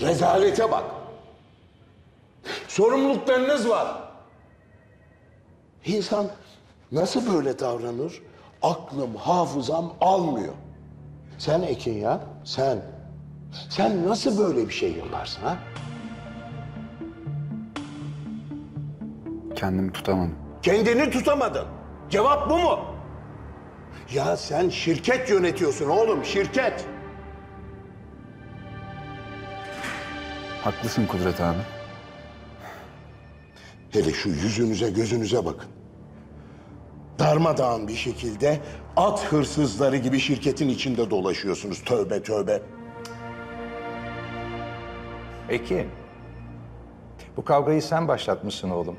Rezalete bak. Sorumluluklarınız var. İnsan nasıl böyle davranır? Aklım, hafızam almıyor. Sen Ekin ya, sen. Sen nasıl böyle bir şey yaparsın ha? Kendimi tutamadım. Kendini tutamadın. Cevap bu mu? Ya sen şirket yönetiyorsun oğlum, şirket. Haklısın Kudret abi. Hele şu yüzünüze gözünüze bakın. Darmadağın bir şekilde at hırsızları gibi şirketin içinde dolaşıyorsunuz. Tövbe tövbe. Ekin. Bu kavgayı sen başlatmışsın oğlum.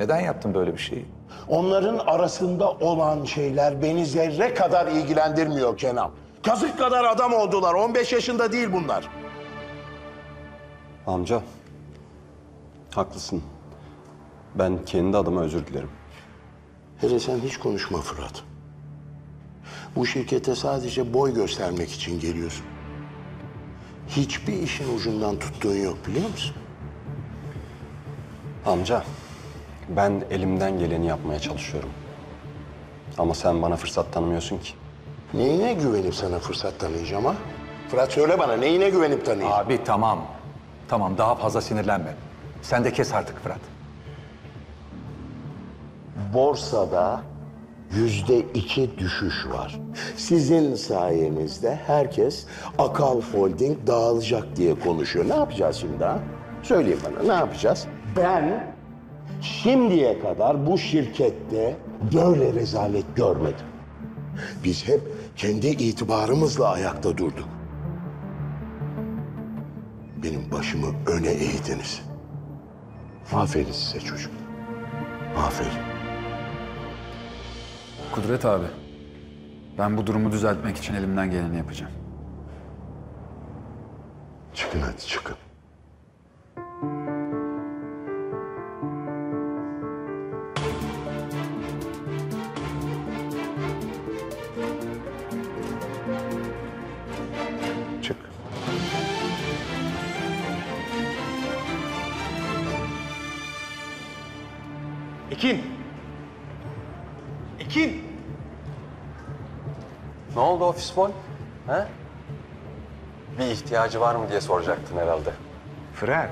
Neden yaptın böyle bir şeyi? Onların arasında olan şeyler beni zerre kadar ilgilendirmiyor Kenan. Kazık kadar adam oldular. 15 yaşında değil bunlar. Amca, haklısın. Ben kendi adıma özür dilerim. Hele sen hiç konuşma Fırat. Bu şirkete sadece boy göstermek için geliyorsun. Hiçbir işin ucundan tuttuğun yok biliyor musun? Amca, ben elimden geleni yapmaya çalışıyorum. Ama sen bana fırsat tanımıyorsun ki. Neyine güvenip sana fırsat tanıyacağım ha? Fırat söyle bana neyine güvenip tanıyacağım? Abi tamam. Tamam daha fazla sinirlenme. Sen de kes artık Fırat. Borsada yüzde iki düşüş var. Sizin sayenizde herkes Akal Holding dağılacak diye konuşuyor. Ne yapacağız şimdi ha? Söyleyin bana ne yapacağız? Ben şimdiye kadar bu şirkette böyle rezalet görmedim. Biz hep kendi itibarımızla ayakta durduk. Benim başımı öne eğdiniz. Aferin size çocuk. Aferin. Kudret abi. Ben bu durumu düzeltmek için elimden geleni yapacağım. Çıkın hadi çıkın. Ekin. Ekin. Ne oldu ofis boy? He? Bir ihtiyacı var mı diye soracaktın herhalde. Fırat.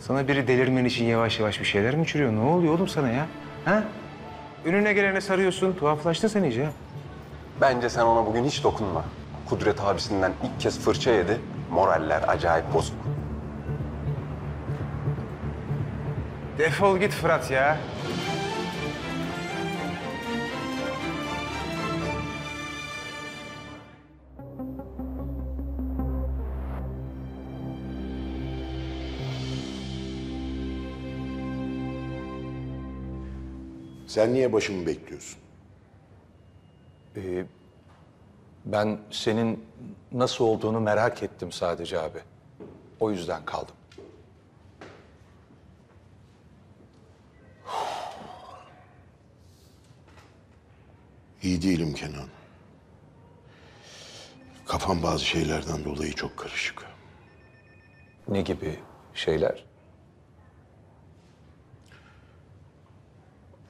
Sana biri delirmen için yavaş yavaş bir şeyler mi uçuruyor? Ne oluyor oğlum sana ya? Ha? Önüne gelene sarıyorsun. Tuhaflaştın sen iyice. ha. Bence sen ona bugün hiç dokunma. Kudret abisinden ilk kez fırça yedi. Moraller acayip bozuk. Defol git Fırat ya. Sen niye başımı bekliyorsun? Ben senin nasıl olduğunu merak ettim sadece abi. O yüzden kaldım. İyi değilim Kenan. Kafam bazı şeylerden dolayı çok karışık. Ne gibi şeyler?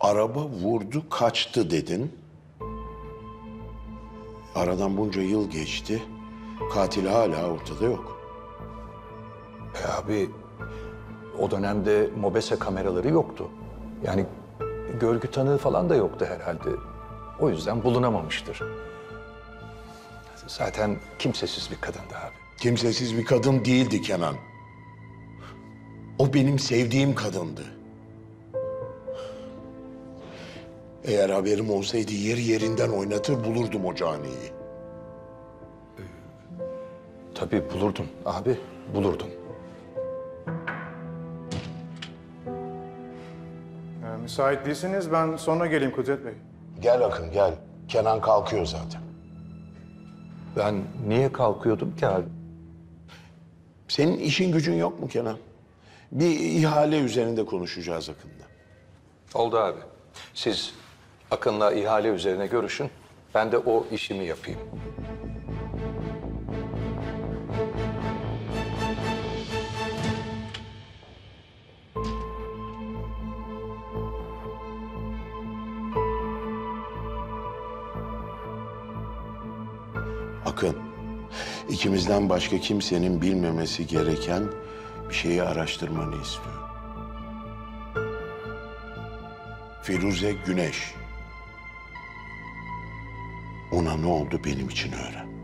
Araba vurdu kaçtı dedin. Aradan bunca yıl geçti. Katil hala ortada yok. E abi o dönemde mobese kameraları yoktu. Yani görgü tanığı falan da yoktu herhalde. O yüzden bulunamamıştır. Zaten kimsesiz bir kadındı abi. Kimsesiz bir kadın değildi Kenan. O benim sevdiğim kadındı. Eğer haberim olsaydı yeri yerinden oynatır bulurdum o caniyi. Tabii bulurdun abi, bulurdun. Ee, Müsait değilseniz ben sonra geleyim Kudret Bey. Gel Akın gel. Kenan kalkıyor zaten. Ben niye kalkıyordum ki abi? Senin işin gücün yok mu Kenan? Bir ihale üzerinde konuşacağız Akın'la. Oldu abi. Siz Akın'la ihale üzerine görüşün. Ben de o işimi yapayım. Bakın, ikimizden başka kimsenin bilmemesi gereken bir şeyi araştırmanı istiyorum. Firuze Güneş. Ona ne oldu benim için öğren.